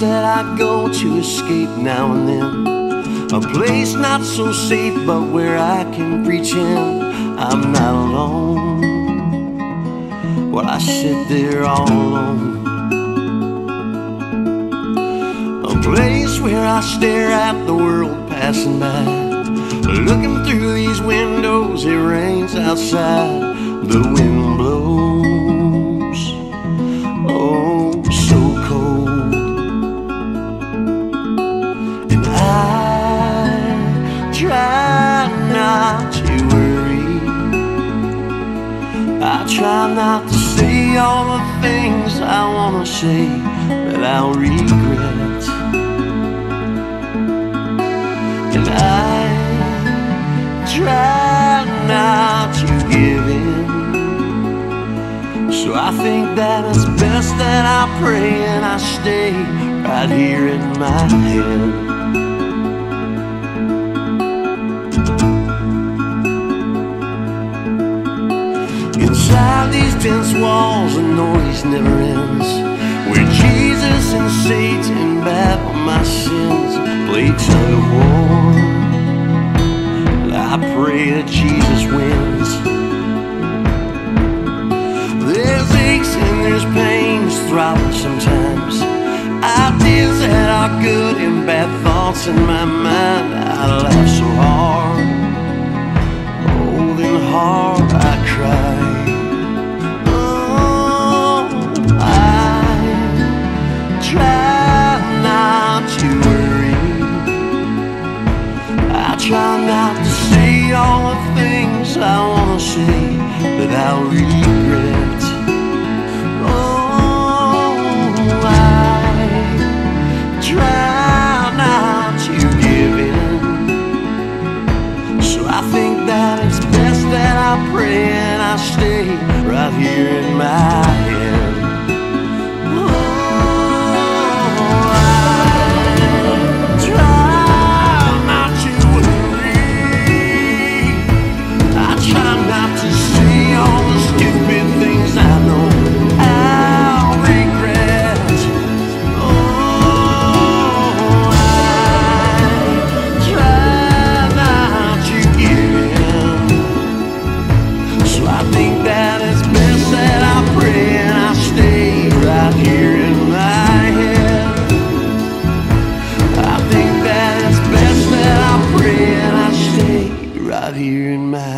that I go to escape now and then. A place not so safe, but where I can reach in. I'm not alone. Well, I sit there all alone. A place where I stare at the world passing by. Looking through these windows, it rains outside. The wind I try not to say all the things I wanna say that I'll regret. And I try not to give in. So I think that it's best that I pray and I stay right here in my head. Inside these dense walls, the noise never ends. Where Jesus and Satan battle my sins, play tug of war. I pray that Jesus wins. There's aches and there's pains throbbing sometimes. Ideas that are good and bad thoughts in my mind. I laugh so hard, then hard I try not to say all the things I wanna say that I'll regret. Oh, I try not to give in. So I think that it's best that I pray and I stay right here right here in my.